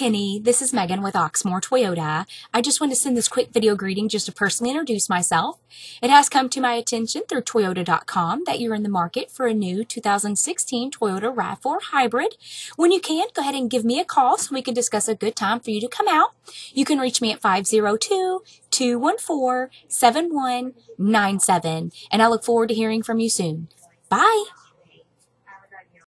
Kenny. This is Megan with Oxmoor Toyota. I just want to send this quick video greeting just to personally introduce myself. It has come to my attention through Toyota.com that you're in the market for a new 2016 Toyota RAV4 Hybrid. When you can, go ahead and give me a call so we can discuss a good time for you to come out. You can reach me at 502 214 7197. And I look forward to hearing from you soon. Bye.